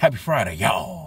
Happy Friday, y'all.